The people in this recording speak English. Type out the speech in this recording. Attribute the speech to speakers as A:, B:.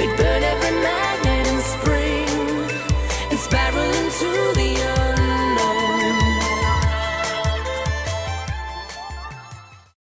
A: We'd burn every night.